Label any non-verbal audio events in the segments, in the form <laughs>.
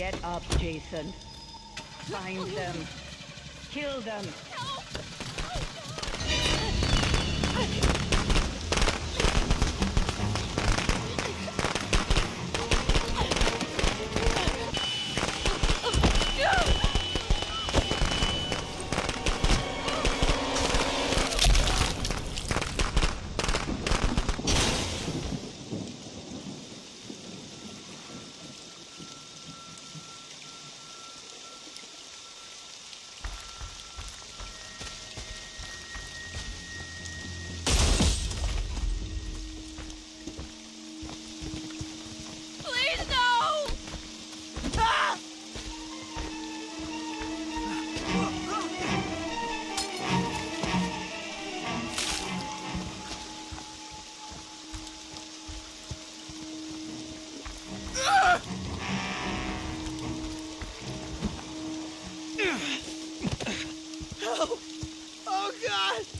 Get up, Jason. Find them. Kill them. Please oh, Oh God!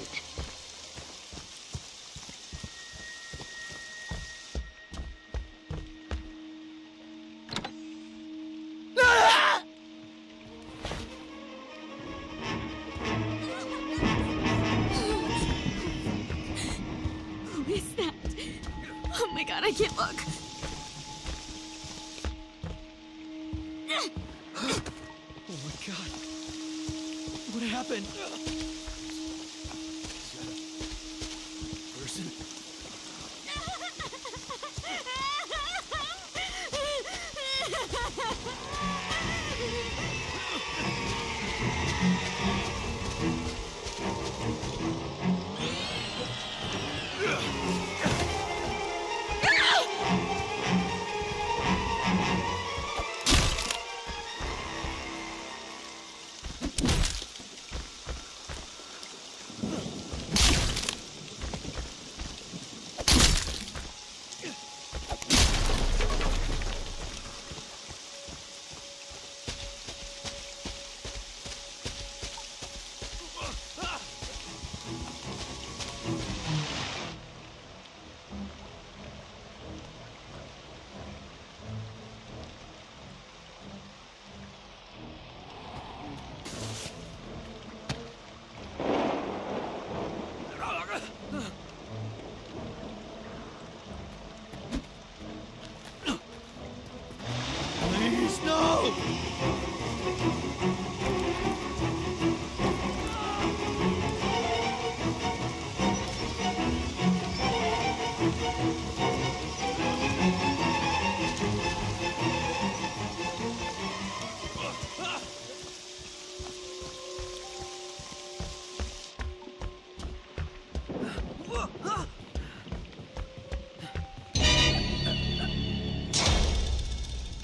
Happened?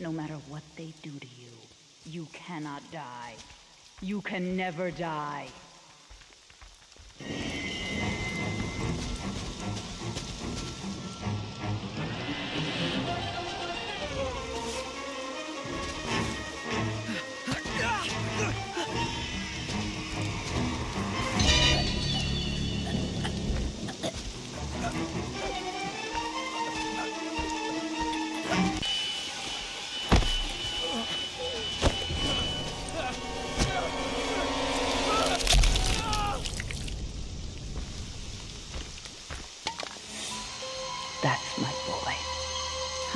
No matter what they do to you, you cannot die. You can never die.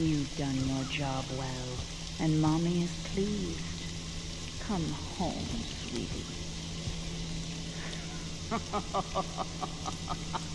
You've done your job well, and Mommy is pleased. Come home, sweetie. <laughs>